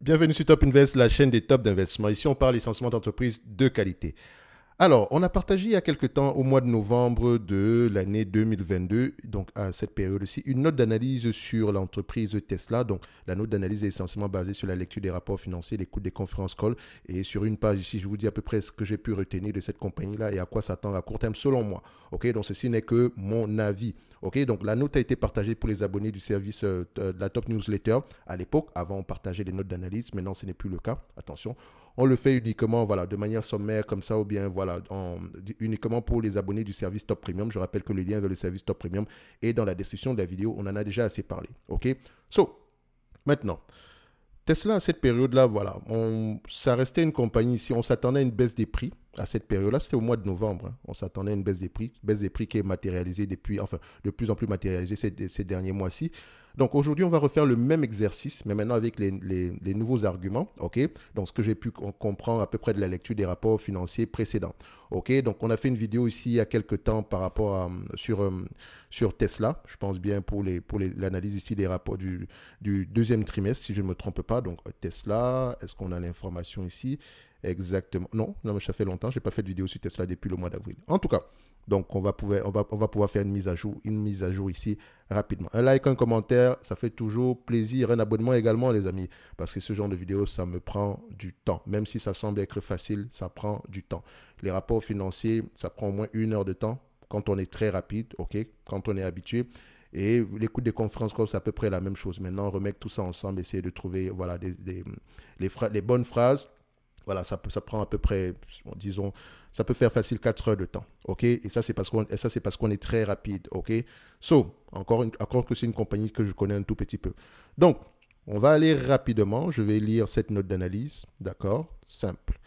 Bienvenue sur Top Invest, la chaîne des tops d'investissement. Ici, on parle essentiellement d'entreprises de qualité. Alors, on a partagé il y a quelque temps, au mois de novembre de l'année 2022, donc à cette période-ci, une note d'analyse sur l'entreprise Tesla. Donc, la note d'analyse est essentiellement basée sur la lecture des rapports financiers, l'écoute des conférences call. Et sur une page ici, je vous dis à peu près ce que j'ai pu retenir de cette compagnie-là et à quoi s'attendre à court terme, selon moi. OK, donc ceci n'est que mon avis. OK, donc la note a été partagée pour les abonnés du service euh, de la Top Newsletter. À l'époque, avant, on partageait les notes d'analyse. Maintenant, ce n'est plus le cas. Attention on le fait uniquement voilà, de manière sommaire comme ça ou bien voilà, uniquement pour les abonnés du service Top Premium. Je rappelle que le lien vers le service Top Premium est dans la description de la vidéo. On en a déjà assez parlé. OK? So, maintenant, Tesla à cette période-là, voilà, ça restait une compagnie ici. On s'attendait à une baisse des prix à cette période-là. C'était au mois de novembre. Hein. On s'attendait à une baisse des prix. Baisse des prix qui est matérialisée depuis, enfin, de plus en plus matérialisée ces, derniers mois-ci. Donc aujourd'hui, on va refaire le même exercice, mais maintenant avec les, nouveaux arguments. OK? Donc ce que j'ai pu comprendre à peu près de la lecture des rapports financiers précédents. OK? Donc on a fait une vidéo ici il y a quelques temps par rapport à, sur, euh, sur Tesla. Je pense bien pour l'analyse ici des rapports du deuxième trimestre, si je ne me trompe pas. Donc Tesla, est-ce qu'on a l'information ici? Exactement. Non, non, ça fait longtemps. Je n'ai pas fait de vidéo sur Tesla depuis le mois d'avril. En tout cas, donc, on va, pouvoir, faire une mise à jour, une mise à jour ici rapidement. Un like, un commentaire, ça fait toujours plaisir. Un abonnement également, les amis, parce que ce genre de vidéo, ça me prend du temps. Même si ça semble être facile, ça prend du temps. Les rapports financiers, ça prend au moins une heure de temps quand on est très rapide, ok, quand on est habitué. Et l'écoute des conférences c'est à peu près la même chose. Maintenant, remettre tout ça ensemble, essayer de trouver voilà, les bonnes phrases voilà, ça, ça prend à peu près, disons, ça peut faire facile 4 heures de temps. OK? Et ça, c'est parce qu'on est très rapide. OK? So, encore, encore que c'est une compagnie que je connais un tout petit peu. Donc, on va aller rapidement. Je vais lire cette note d'analyse. D'accord? Simple.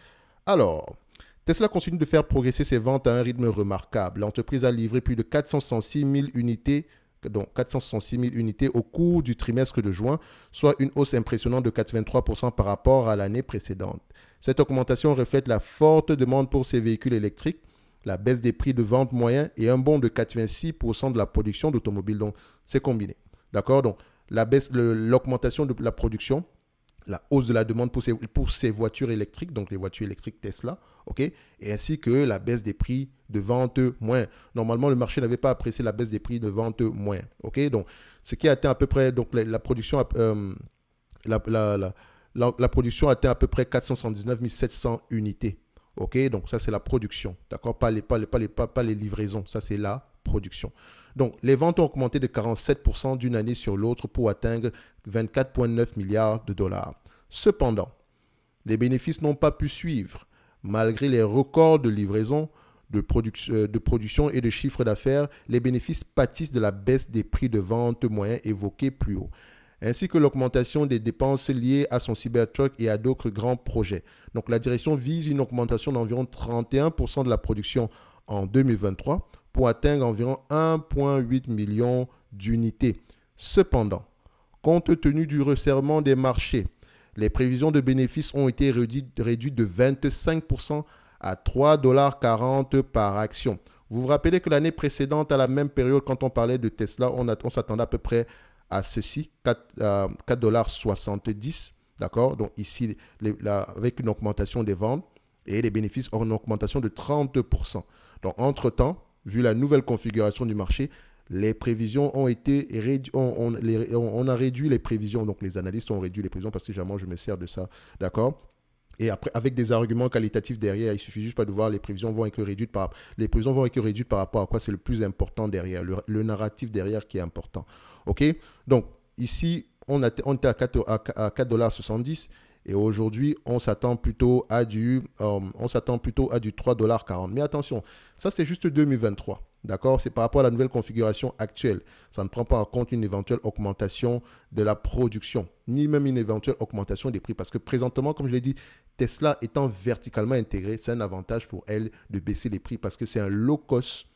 Alors, Tesla continue de faire progresser ses ventes à un rythme remarquable. L'entreprise a livré plus de 466 000 unités donc 466 000 unités au cours du trimestre de juin, soit une hausse impressionnante de 83% par rapport à l'année précédente. Cette augmentation reflète la forte demande pour ces véhicules électriques, la baisse des prix de vente moyens et un bond de 86% de la production d'automobiles. Donc, c'est combiné. D'accord? Donc, l'augmentation de la production la hausse de la demande pour ces, voitures électriques, donc les voitures électriques Tesla, ok, et ainsi que la baisse des prix de vente moins. Normalement, le marché n'avait pas apprécié la baisse des prix de vente moins, ok? Donc, ce qui atteint à peu près, donc la, production, euh, la, production atteint à peu près 479 700 unités, ok. Donc ça c'est la production, d'accord, pas les, pas les, pas les, pas, pas les livraisons, ça c'est la production. Donc, les ventes ont augmenté de 47% d'une année sur l'autre pour atteindre 24,9 milliards de dollars. Cependant, les bénéfices n'ont pas pu suivre. Malgré les records de livraison, de, euh, de production et de chiffre d'affaires, les bénéfices pâtissent de la baisse des prix de vente moyens évoqués plus haut, ainsi que l'augmentation des dépenses liées à son Cybertruck et à d'autres grands projets. Donc la direction vise une augmentation d'environ 31% de la production en 2023 pour atteindre environ 1,8 million d'unités. Cependant, compte tenu du resserrement des marchés, les prévisions de bénéfices ont été réduites, de 25% à 3,40$ par action. Vous vous rappelez que l'année précédente, à la même période, quand on parlait de Tesla, on, s'attendait à peu près à ceci, 4,70$. Euh, d'accord? Donc ici, avec une augmentation des ventes et les bénéfices ont augmentation de 30%. Donc entre-temps, vu la nouvelle configuration du marché, les prévisions ont été on, on, a réduit les prévisions, donc les analystes ont réduit les prévisions parce que généralement je me sers de ça, d'accord? Et après, avec des arguments qualitatifs derrière, il suffit juste pas de voir les prévisions vont être réduites par les prévisions vont être réduites par rapport à quoi c'est le plus important derrière, le, narratif derrière qui est important. Ok? Donc ici, on, était à 4,70$ et aujourd'hui, on s'attend plutôt à du, euh, on s'attend plutôt à du 3,40$. Mais attention, ça c'est juste 2023. D'accord? C'est par rapport à la nouvelle configuration actuelle. Ça ne prend pas en compte une éventuelle augmentation de la production, ni même une éventuelle augmentation des prix. Parce que présentement, comme je l'ai dit, Tesla étant verticalement intégré, c'est un avantage pour elle de baisser les prix parce que c'est un low cost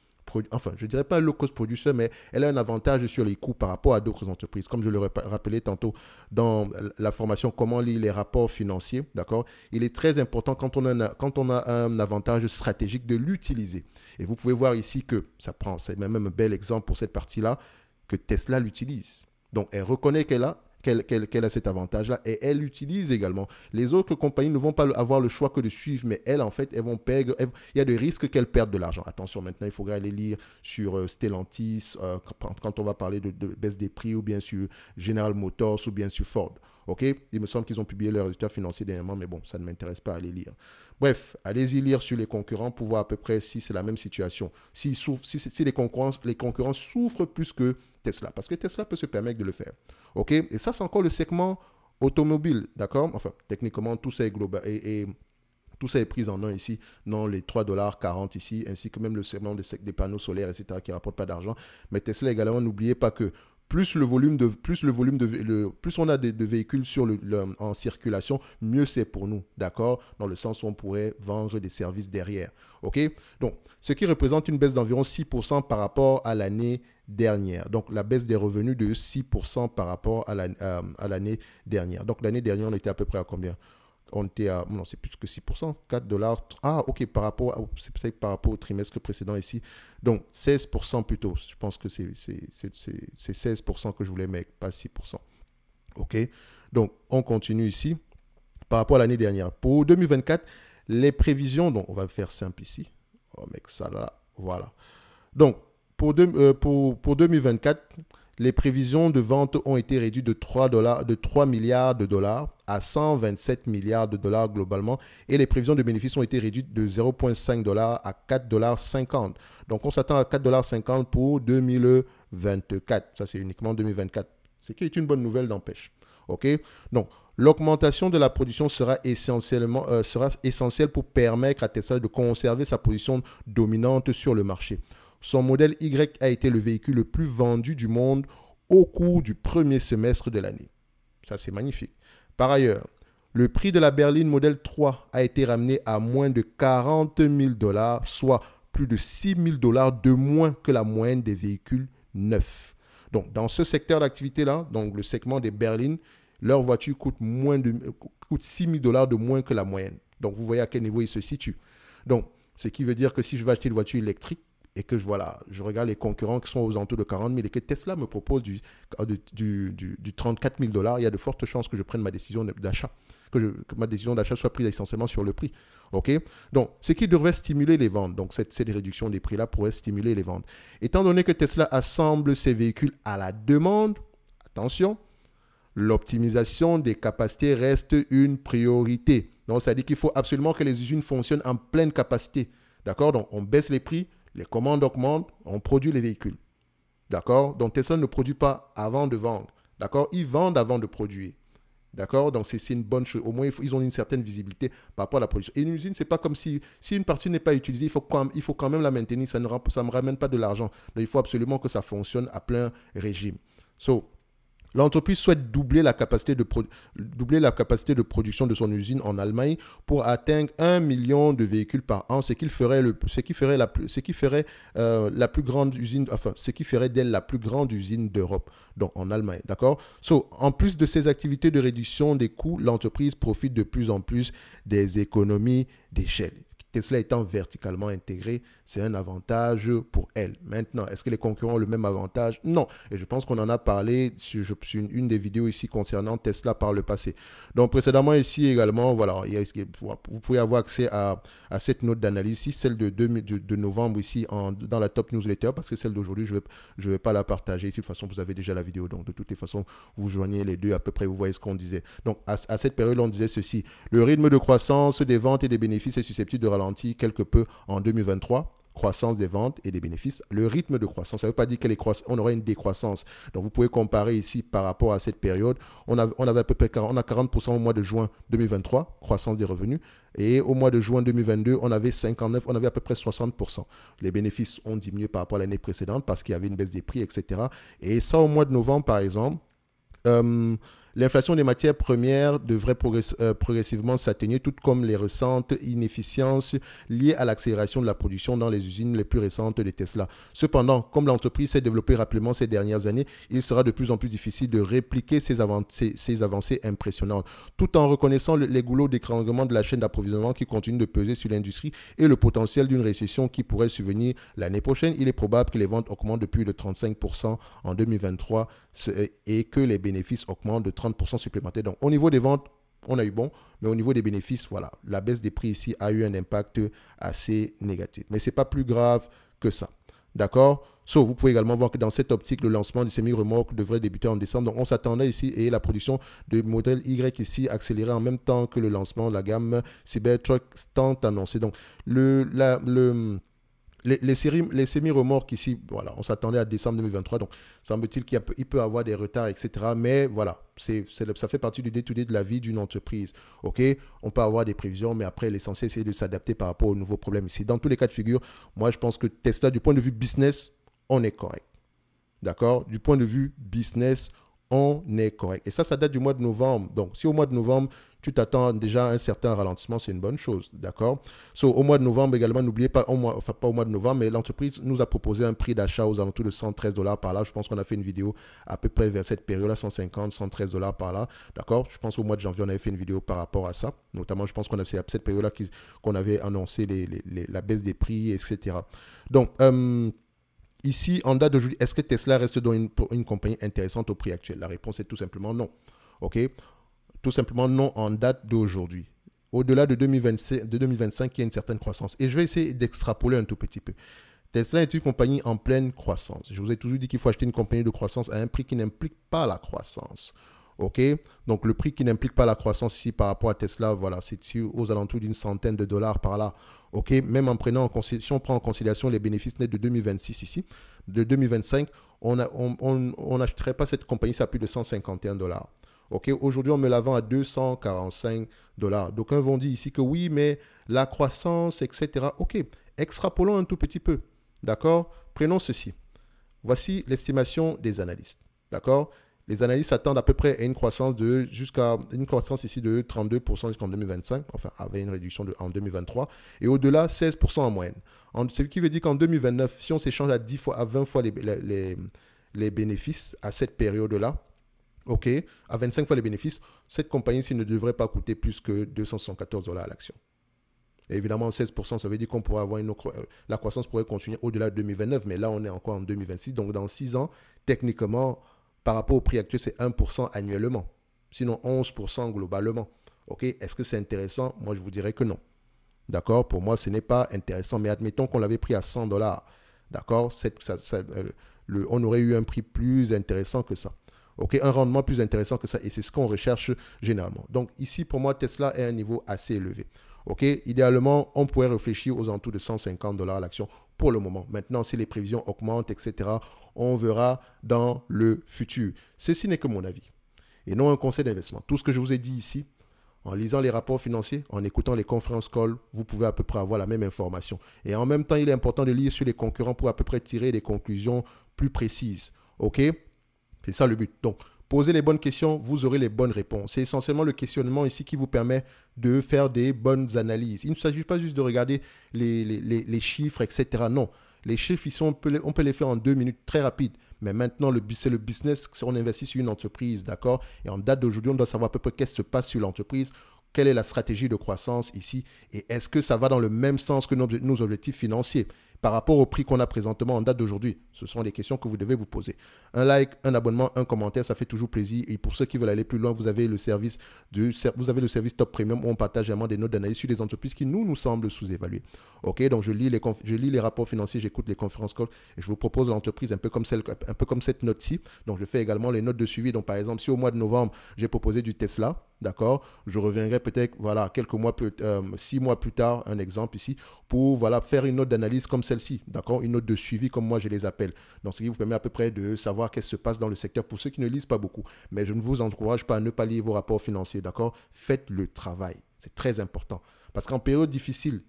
enfin, je dirais pas low cost producer, mais elle a un avantage sur les coûts par rapport à d'autres entreprises. Comme je le rappelais tantôt dans la formation Comment lire les rapports financiers, d'accord? Il est très important quand on, a, quand on a un avantage stratégique de l'utiliser. Et vous pouvez voir ici que ça prend, c'est même un bel exemple pour cette partie-là, que Tesla l'utilise. Donc, elle reconnaît qu'elle a qu'elle a cet avantage-là et elle l'utilise également. Les autres compagnies ne vont pas avoir le choix que de suivre, mais elles, en fait, elles vont perdre. il y a des risques qu'elles perdent de l'argent. Attention, maintenant, il faudrait aller lire sur euh, Stellantis euh, quand on va parler de, baisse des prix ou bien sur General Motors ou bien sur Ford. OK? Il me semble qu'ils ont publié leurs résultats financiers dernièrement, mais bon, ça ne m'intéresse pas à les lire. Bref, allez-y lire sur les concurrents pour voir à peu près si c'est la même situation. Si, les, concurrents, les concurrents souffrent plus que Tesla, parce que Tesla peut se permettre de le faire. OK? Et ça, c'est encore le segment automobile, d'accord? Enfin, techniquement, tout ça est global. Tout ça est pris en un ici, non les 3,40$ ici, ainsi que même le segment des, des panneaux solaires, etc., qui ne rapportent pas d'argent. Mais Tesla également, n'oubliez pas que plus le volume de plus le volume de le, plus on a de, véhicules sur le, en circulation, mieux c'est pour nous, d'accord? Dans le sens où on pourrait vendre des services derrière. OK? Donc, ce qui représente une baisse d'environ 6% par rapport à l'année dernière. Donc, la baisse des revenus de 6% par rapport à l'année dernière. Donc, l'année dernière, on était à peu près à combien? On était à, non, c'est plus que 6%, 4 dollars. Ah, ok, par rapport, c'est par rapport au trimestre précédent ici. Donc, 16% plutôt. Je pense que c'est 16% que je voulais mettre, pas 6%. Ok, donc on continue ici. Par rapport à l'année dernière. Pour 2024, les prévisions, donc on va faire simple ici. On va mettre ça là, voilà. Donc, pour, euh, pour, pour 2024, les prévisions de vente ont été réduites de 3, dollars, de 3 milliards de dollars à 127 milliards de dollars globalement et les prévisions de bénéfices ont été réduites de 0,5 dollars à 4 dollars 50. Donc on s'attend à 4 dollars 50 pour 2024. Ça c'est uniquement 2024. Ce qui est une bonne nouvelle d'empêche. OK? Donc l'augmentation de la production sera essentiellement euh, sera essentielle pour permettre à Tesla de conserver sa position dominante sur le marché. Son modèle Y a été le véhicule le plus vendu du monde au cours du premier semestre de l'année. Ça, c'est magnifique. Par ailleurs, le prix de la berline modèle 3 a été ramené à moins de 40 000 dollars, soit plus de 6 000 dollars de moins que la moyenne des véhicules neufs. Donc, dans ce secteur d'activité-là, donc le segment des berlines, leur voiture coûte, moins de, coûte 6 000 dollars de moins que la moyenne. Donc, vous voyez à quel niveau il se situe. Donc, ce qui veut dire que si je veux acheter une voiture électrique, et que je, voilà, je regarde les concurrents qui sont aux alentours de 40 000 et que Tesla me propose du, du, du, 34 000 dollars, il y a de fortes chances que je prenne ma décision d'achat, que, ma décision d'achat soit prise essentiellement sur le prix. OK? Donc, ce qui devrait stimuler les ventes, donc cette, cette réduction des prix-là pourrait stimuler les ventes. Étant donné que Tesla assemble ses véhicules à la demande, attention, l'optimisation des capacités reste une priorité. Donc, ça dire qu'il faut absolument que les usines fonctionnent en pleine capacité. D'accord? Donc, on baisse les prix, les commandes augmentent, on produit les véhicules. D'accord? Donc Tesla ne produit pas avant de vendre. D'accord? Ils vendent avant de produire. D'accord? Donc c'est une bonne chose. Au moins, ils ont une certaine visibilité par rapport à la production. Et une usine, c'est pas comme si, si une partie n'est pas utilisée, il faut, quand même, la maintenir. Ça ne me ramène pas de l'argent. Donc il faut absolument que ça fonctionne à plein régime. So, L'entreprise souhaite doubler la, capacité de production de son usine en Allemagne pour atteindre un million de véhicules par an, ce qui ferait, la, plus grande usine, d'elle la plus grande usine d'Europe, donc en Allemagne. D'accord? En plus de ces activités de réduction des coûts, l'entreprise profite de plus en plus des économies d'échelle. Tesla étant verticalement intégré, c'est un avantage pour elle. Maintenant, est-ce que les concurrents ont le même avantage? Non. Et je pense qu'on en a parlé sur, une, des vidéos ici concernant Tesla par le passé. Donc, précédemment ici également, voilà, vous pouvez avoir accès à, cette note d'analyse ici, celle de, novembre ici dans la top newsletter, parce que celle d'aujourd'hui, je ne vais pas la partager ici. De toute façon, vous avez déjà la vidéo. Donc, de toutes les façons, vous joignez les deux à peu près, vous voyez ce qu'on disait. Donc, à, à cette période, on disait ceci. Le rythme de croissance des ventes et des bénéfices est susceptible de ralentir quelque peu en 2023 croissance des ventes et des bénéfices. Le rythme de croissance, ça ne veut pas dire qu'on aurait une décroissance. Donc, vous pouvez comparer ici par rapport à cette période. On, a, on avait à peu près 40, on a 40% au mois de juin 2023, croissance des revenus. Et au mois de juin 2022, on avait 59, on avait à peu près 60%. Les bénéfices ont diminué par rapport à l'année précédente parce qu'il y avait une baisse des prix, etc. Et ça, au mois de novembre, par exemple, euh, L'inflation des matières premières devrait euh, progressivement s'atténuer, tout comme les récentes inefficiences liées à l'accélération de la production dans les usines les plus récentes de Tesla. Cependant, comme l'entreprise s'est développée rapidement ces dernières années, il sera de plus en plus difficile de répliquer ces, avancées impressionnantes, tout en reconnaissant les goulots d'écrangement de la chaîne d'approvisionnement qui continue de peser sur l'industrie et le potentiel d'une récession qui pourrait survenir l'année prochaine. Il est probable que les ventes augmentent de plus de 35% en 2023 et que les bénéfices augmentent de 30% supplémentaires. Donc, au niveau des ventes, on a eu bon, mais au niveau des bénéfices, voilà, la baisse des prix ici a eu un impact assez négatif. Mais ce n'est pas plus grave que ça. D'accord? So, vous pouvez également voir que dans cette optique, le lancement du semi-remorque devrait débuter en décembre. Donc, on s'attendait ici et la production de modèle Y ici accélérée en même temps que le lancement de la gamme Cybertruck tant annoncé. Donc, le, la, le, les, semi-remorques ici, voilà, on s'attendait à décembre 2023, donc semble-t-il qu'il il peut avoir des retards, etc. Mais voilà, ça fait partie du day-to-day de la vie d'une entreprise. OK? On peut avoir des prévisions, mais après, l'essentiel, c'est de s'adapter par rapport aux nouveaux problèmes ici. Dans tous les cas de figure, moi, je pense que Tesla, du point de vue business, on est correct. D'accord? Du point de vue business, on est correct. Et ça, ça date du mois de novembre. Donc, si au mois de novembre, tu t'attends déjà à un certain ralentissement, c'est une bonne chose. D'accord? So, Au mois de novembre également, n'oubliez pas, au mois, enfin pas au mois de novembre, mais l'entreprise nous a proposé un prix d'achat aux alentours de 113 dollars par là. Je pense qu'on a fait une vidéo à peu près vers cette période-là, 150, 113 dollars par là. D'accord? Je pense au mois de janvier, on avait fait une vidéo par rapport à ça. Notamment, je pense qu'on à cette période-là qu'on avait annoncé la baisse des prix, etc. Donc, euh, Ici, en date d'aujourd'hui, est-ce que Tesla reste dans une, une, compagnie intéressante au prix actuel? La réponse est tout simplement non. OK? Tout simplement non en date d'aujourd'hui. Au-delà de, 2025, de 2025, il y a une certaine croissance. Et je vais essayer d'extrapoler un tout petit peu. Tesla est une compagnie en pleine croissance. Je vous ai toujours dit qu'il faut acheter une compagnie de croissance à un prix qui n'implique pas la croissance. OK? Donc, le prix qui n'implique pas la croissance ici par rapport à Tesla, voilà, c'est aux alentours d'une centaine de dollars par là. OK? Même en prenant en si on prend en considération les bénéfices nets de 2026 ici, de 2025, on n'achèterait pas cette compagnie à plus de 151 dollars. Aujourd'hui, on me la vend à 245 dollars. D'aucuns vont dire ici que oui, mais la croissance, etc. OK. Extrapolons un tout petit peu. D'accord? Prenons ceci. Voici l'estimation des analystes. D'accord? Les analystes s'attendent à peu près à une croissance de jusqu'à une croissance ici de 32% jusqu'en 2025, enfin avec une réduction en 2023, et au-delà 16% en moyenne. ce qui veut dire qu'en 2029, si on s'échange à 10 fois, à 20 fois les bénéfices à cette période-là, OK, à 25 fois les bénéfices, cette compagnie-ci ne devrait pas coûter plus que 274 dollars à l'action. évidemment, 16%, ça veut dire qu'on pourrait avoir une euh, la croissance pourrait continuer au-delà de 2029, mais là, on est encore en 2026. Donc, dans 6 ans, techniquement, par rapport au prix actuel, c'est 1% annuellement. Sinon, 11% globalement. OK Est-ce que c'est intéressant? Moi, je vous dirais que non. D'accord? Pour moi, ce n'est pas intéressant. Mais admettons qu'on l'avait pris à 100 dollars. D'accord? Euh, On aurait eu un prix plus intéressant que ça. Un rendement plus intéressant que ça. Et c'est ce qu'on recherche généralement. Donc, ici, pour moi, Tesla est à un niveau assez élevé. OK Idéalement, on pourrait réfléchir aux alentours de 150 dollars l'action pour le moment. Maintenant, si les prévisions augmentent, etc., on verra dans le futur. Ceci n'est que mon avis et non un conseil d'investissement. Tout ce que je vous ai dit ici, en lisant les rapports financiers, en écoutant les conférences call, vous pouvez à peu près avoir la même information. Et en même temps, il est important de lire sur les concurrents pour à peu près tirer des conclusions plus précises. OK C'est ça le but. Donc, posez les bonnes questions, vous aurez les bonnes réponses. C'est essentiellement le questionnement ici qui vous permet de faire des bonnes analyses. Il ne s'agit pas juste de regarder les, chiffres, etc. Non, les chiffres, on, peut les, on peut les faire en deux minutes très rapide. Mais maintenant, c'est le business, on investit sur une entreprise, d'accord? Et en date d'aujourd'hui, on doit savoir à peu près qu'est-ce qui se passe sur l'entreprise, quelle est la stratégie de croissance ici, et est-ce que ça va dans le même sens que nos objectifs financiers? Par rapport au prix qu'on a présentement en date d'aujourd'hui Ce sont les questions que vous devez vous poser. Un like, un abonnement, un commentaire, ça fait toujours plaisir. Et pour ceux qui veulent aller plus loin, vous avez le service, du, vous avez le service Top Premium où on partage vraiment des notes d'analyse sur les entreprises qui nous, nous semblent sous-évaluées. OK, donc je lis les, je lis les rapports financiers, j'écoute les conférences calls et je vous propose l'entreprise un peu comme celle, un peu comme cette note-ci. Donc je fais également les notes de suivi. Donc par exemple, si au mois de novembre, j'ai proposé du Tesla, d'accord Je reviendrai peut-être, voilà, quelques mois, plus, euh, six mois plus tard, un exemple ici, pour, voilà, faire une note d'analyse comme celle-ci, d'accord Une note de suivi comme moi je les appelle. Donc, ce qui vous permet à peu près de savoir qu'est-ce qui se passe dans le secteur pour ceux qui ne lisent pas beaucoup. Mais je ne vous encourage pas à ne pas lire vos rapports financiers, d'accord Faites le travail. C'est très important. Parce qu'en période difficile,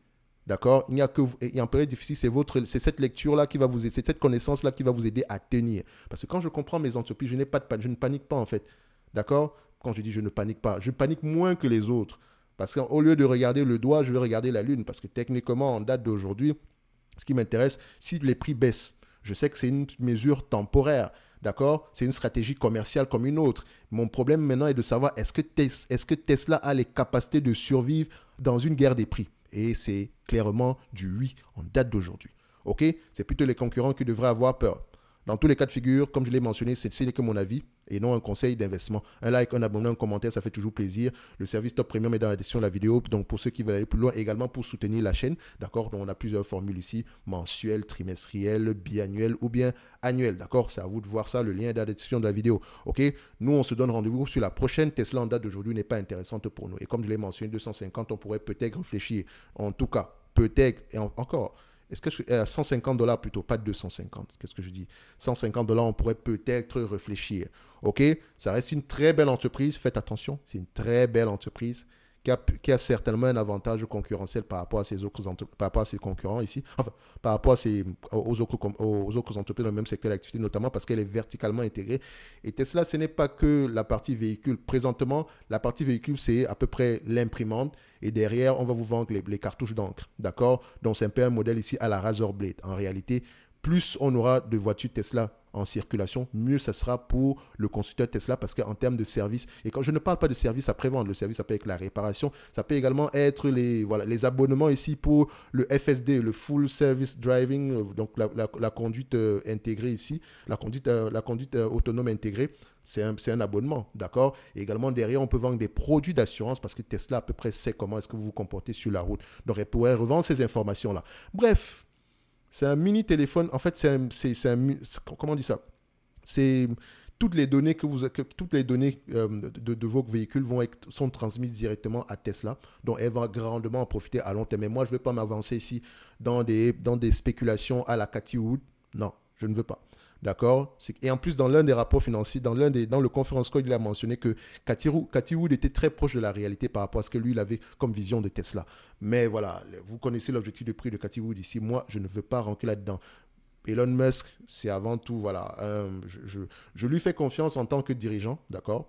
D'accord Il n'y a que et en période difficile, c'est votre c'est cette lecture là qui va vous c'est cette connaissance là qui va vous aider à tenir. Parce que quand je comprends mes entreprises, je n'ai pas je ne panique pas en fait. D'accord quand je dis je ne panique pas, je panique moins que les autres. Parce qu'au lieu de regarder le doigt, je vais regarder la lune. Parce que techniquement, en date d'aujourd'hui, ce qui m'intéresse, si les prix baissent, je sais que c'est une mesure temporaire. D'accord? C'est une stratégie commerciale comme une autre. Mon problème maintenant est de savoir est-ce que, Tesla a les capacités de survivre dans une guerre des prix? Et c'est clairement du oui en date d'aujourd'hui. OK? C'est plutôt les concurrents qui devraient avoir peur. Dans tous les cas de figure, comme je l'ai mentionné, ce n'est que mon avis et non un conseil d'investissement. Un like, un abonnement, un commentaire, ça fait toujours plaisir. Le service Top Premium est dans la description de la vidéo. Donc, pour ceux qui veulent aller plus loin, également pour soutenir la chaîne, d'accord on a plusieurs formules ici, mensuelles, trimestrielles, biannuelles ou bien annuelles, d'accord? C'est à vous de voir ça. Le lien est dans la description de la vidéo, ok? Nous, on se donne rendez-vous sur la prochaine Tesla en date d'aujourd'hui n'est pas intéressante pour nous. Et comme je l'ai mentionné, 250, on pourrait peut-être réfléchir. En tout cas, peut-être, et encore, est-ce que je, suis à 150 dollars plutôt, pas 250. Qu'est-ce que je dis? 150 dollars, on pourrait peut-être réfléchir. OK? Ça reste une très belle entreprise. Faites attention, c'est une très belle entreprise qui a, certainement un avantage concurrentiel par rapport à ses autres par rapport à ses concurrents ici, enfin, par rapport à ses, aux, autres, aux autres entreprises dans le même secteur d'activité, notamment parce qu'elle est verticalement intégrée. Et Tesla, ce n'est pas que la partie véhicule. Présentement, la partie véhicule, c'est à peu près l'imprimante. Et derrière, on va vous vendre les, les cartouches d'encre. D'accord? Donc, c'est un peu un modèle ici à la Razor Blade. En réalité, plus on aura de voitures Tesla en circulation, mieux ça sera pour le constructeur Tesla parce qu'en termes de service, et quand je ne parle pas de service après-vente, le service ça peut être la réparation, ça peut également être les, voilà, les abonnements ici pour le FSD, le Full Service Driving, euh, donc la, conduite euh, intégrée ici, la conduite, euh, autonome intégrée. C'est un, un, abonnement, d'accord? Également, derrière, on peut vendre des produits d'assurance parce que Tesla à peu près sait comment est-ce que vous vous comportez sur la route. Donc, elle pourrait revendre ces informations-là. Bref, c'est un mini téléphone. En fait, c'est un, c'est, comment on dit ça? C'est toutes les données que vous, toutes les données euh, de, vos véhicules vont sont transmises directement à Tesla. Donc, elle va grandement en profiter à long terme. Mais moi, je ne vais pas m'avancer ici dans des, dans des spéculations à la Cathy Wood. Non, je ne veux pas. D'accord? Et en plus, dans l'un des rapports financiers, dans, des, dans le conference call, il a mentionné que Cathy Wood était très proche de la réalité par rapport à ce que lui, il avait comme vision de Tesla. Mais voilà, vous connaissez l'objectif de prix de Cathy Wood ici. Moi, je ne veux pas rentrer là-dedans. Elon Musk, c'est avant tout, voilà, je, je, lui fais confiance en tant que dirigeant, d'accord?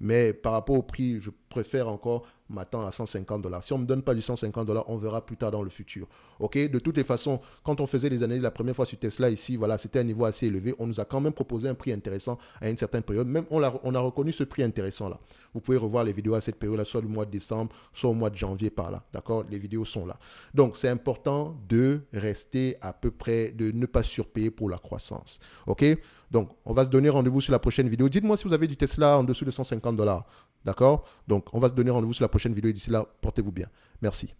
Mais par rapport au prix, je préfère encore m'attend à 150 dollars. Si on ne me donne pas du 150 dollars, on verra plus tard dans le futur. OK? De toutes les façons, quand on faisait les analyses la première fois sur Tesla ici, voilà, c'était un niveau assez élevé. On nous a quand même proposé un prix intéressant à une certaine période. Même on a, on a reconnu ce prix intéressant là. Vous pouvez revoir les vidéos à cette période-là, soit le mois de décembre, soit au mois de janvier par là. D'accord? Les vidéos sont là. Donc, c'est important de rester à peu près, de ne pas surpayer pour la croissance. OK? Donc, on va se donner rendez-vous sur la prochaine vidéo. Dites-moi si vous avez du Tesla en dessous de 150 dollars. D'accord? Donc, on va se donner rendez-vous sur la prochaine vidéo. D'ici là, portez-vous bien. Merci.